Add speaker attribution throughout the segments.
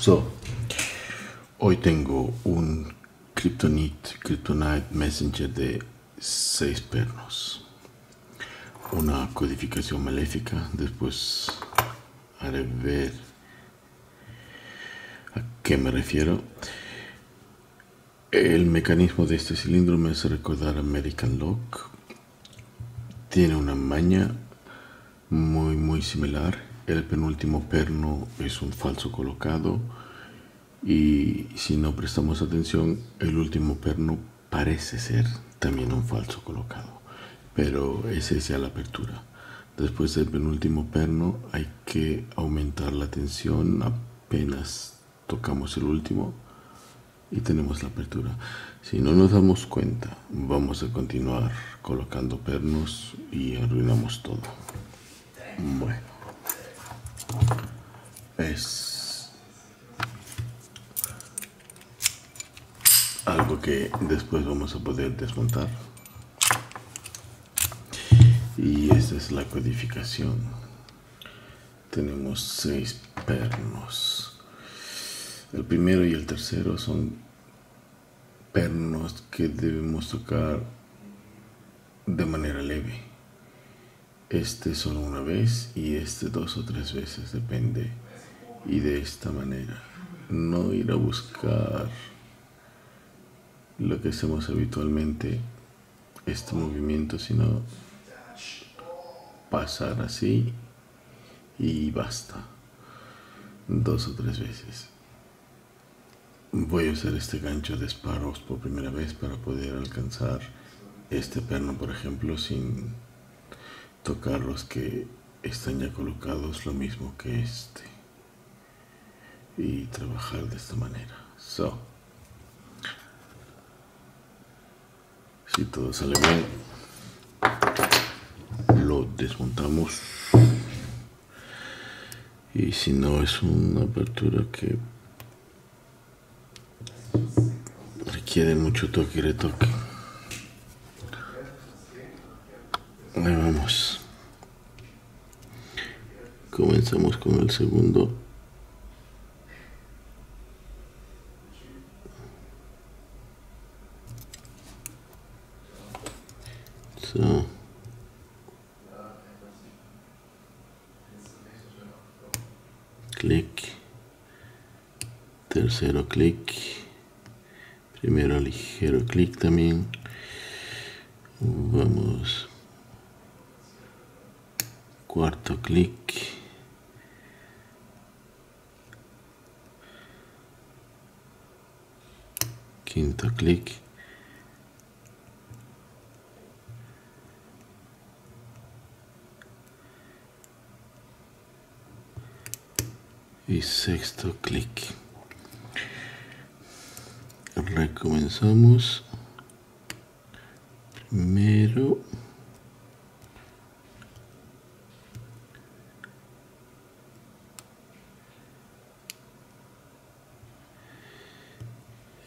Speaker 1: So, hoy tengo un Kryptonite, Kryptonite Messenger de 6 pernos. Una codificación maléfica. Después haré ver a qué me refiero. El mecanismo de este cilindro me hace recordar American Lock. Tiene una maña muy muy similar el penúltimo perno es un falso colocado y si no prestamos atención, el último perno parece ser también un falso colocado, pero esa es ya la apertura. Después del penúltimo perno hay que aumentar la tensión apenas tocamos el último y tenemos la apertura. Si no nos damos cuenta, vamos a continuar colocando pernos y arruinamos todo. Bueno es algo que después vamos a poder desmontar. Y esta es la codificación. Tenemos seis pernos. El primero y el tercero son pernos que debemos tocar de manera leve este solo una vez y este dos o tres veces, depende. Y de esta manera, no ir a buscar lo que hacemos habitualmente, este movimiento, sino pasar así y basta. Dos o tres veces. Voy a usar este gancho de Sparrows por primera vez para poder alcanzar este perno, por ejemplo, sin tocar los que están ya colocados lo mismo que este y trabajar de esta manera. So si todo sale bien lo desmontamos. Y si no es una apertura que requiere mucho toque y retoque. Ahí vamos. Comenzamos con el segundo. Clic. Tercero clic. Primero ligero clic también. Vamos cuarto clic quinto clic. Y sexto clic. Recomenzamos. Primero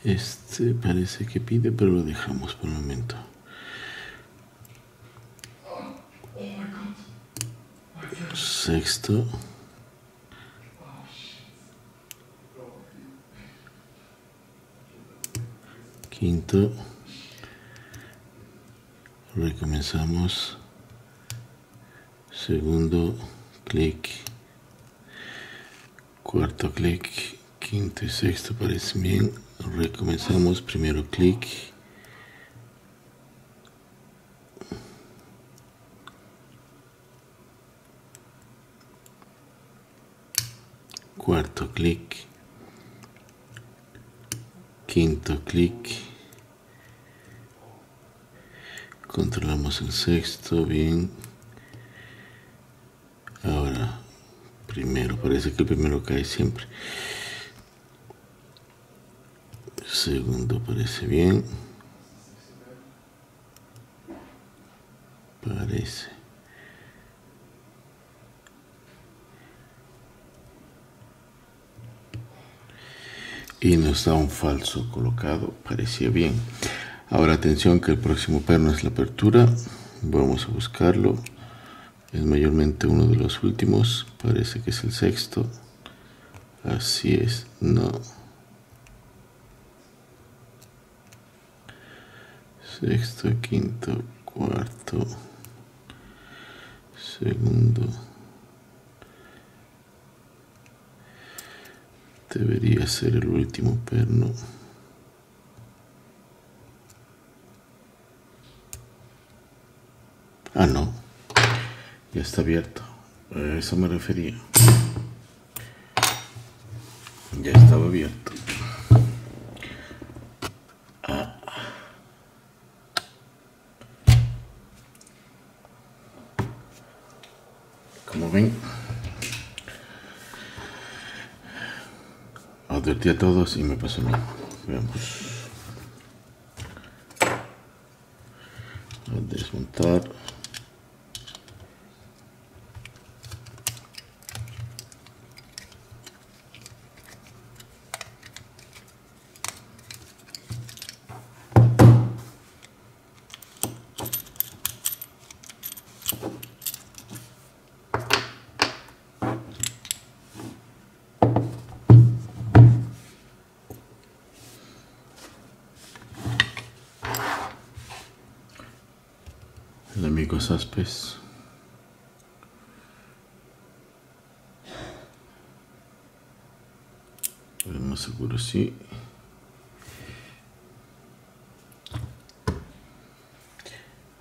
Speaker 1: Este parece que pide, pero lo dejamos por un momento. Sexto. Quinto. Recomenzamos. Segundo clic. Cuarto clic. Quinto y sexto parecen bien recomenzamos primero clic. Cuarto clic. Quinto clic. Controlamos el sexto bien. Ahora primero parece que el primero cae siempre segundo parece bien. Parece. Y nos da un falso colocado. Parecía bien. Ahora atención que el próximo perno es la apertura. Vamos a buscarlo. Es mayormente uno de los últimos. Parece que es el sexto. Así es, no. Sexto, quinto, cuarto, segundo. Debería ser el último perno. Ah, no. Ya está abierto. A eso me refería. Ya estaba abierto. A todos y me pasó a mí. Veamos. A desmontar. El amigo Saspes. Pero más seguro sí.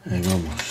Speaker 1: Ahí vamos.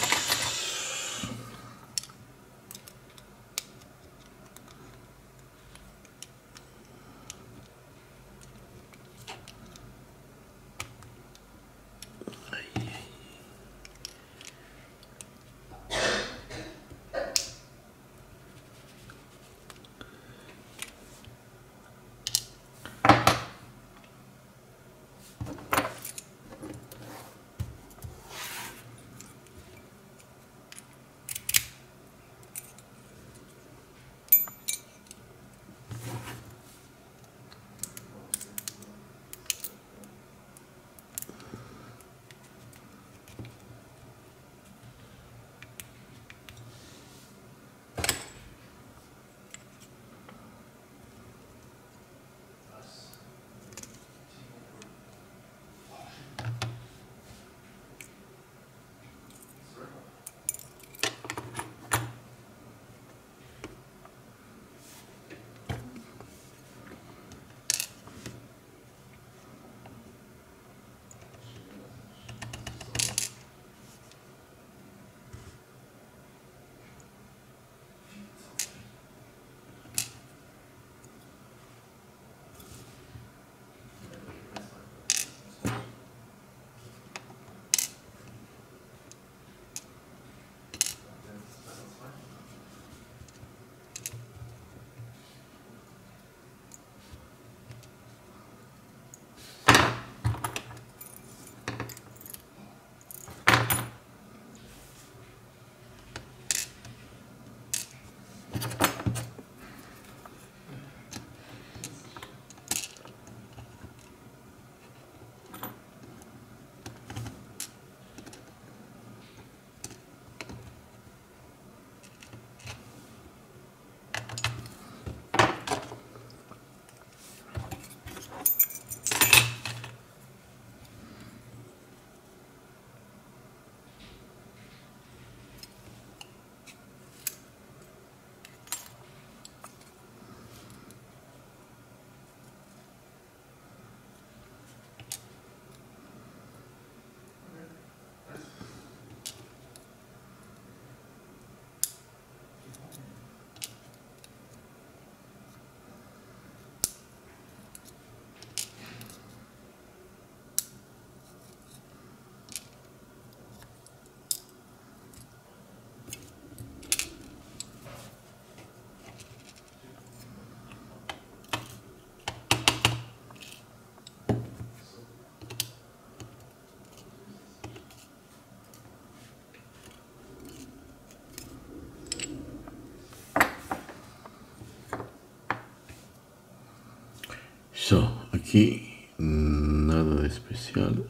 Speaker 1: So, aquí mm, nada de especial.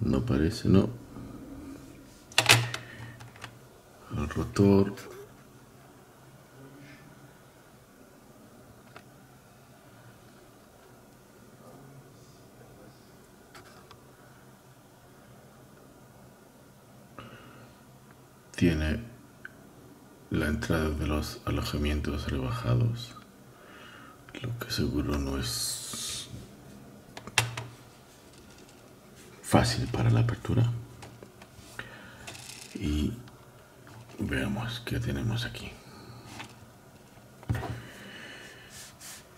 Speaker 1: No parece, no. El rotor. Tiene la entrada de los alojamientos rebajados lo que seguro no es fácil para la apertura. Y veamos qué tenemos aquí.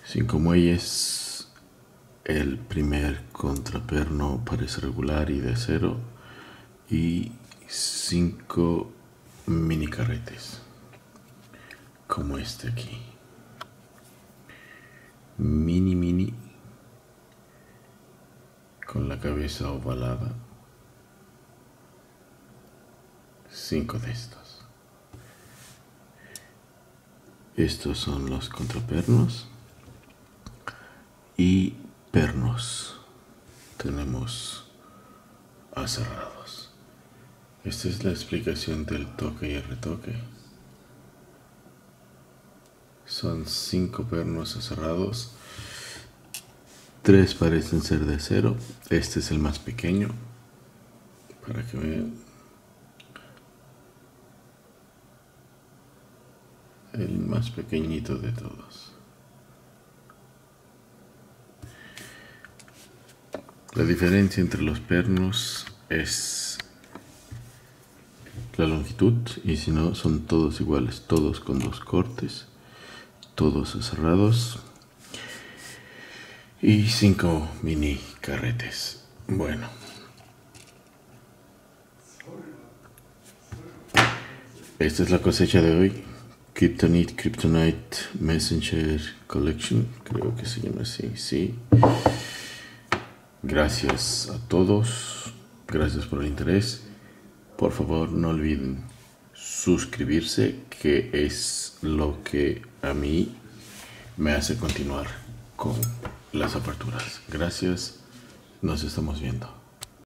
Speaker 1: Cinco muelles, el primer contraperno parece regular y de acero y cinco mini carretes como este aquí mini mini con la cabeza ovalada. Cinco de estos. Estos son los contrapernos y pernos. Tenemos aserrados. Esta es la explicación del toque y el retoque son cinco pernos aserrados. Tres parecen ser de acero. Este es el más pequeño. Para que vean. El más pequeñito de todos. La diferencia entre los pernos es la longitud. Y si no son todos iguales, todos con dos cortes, todos cerrados y cinco mini carretes. Bueno. Esta es la cosecha de hoy. Kryptonite, Kryptonite Messenger Collection. Creo que se llama así, sí. Gracias a todos, gracias por el interés. Por favor, no olviden suscribirse, que es lo que a mí me hace continuar con las aperturas. Gracias, nos estamos viendo.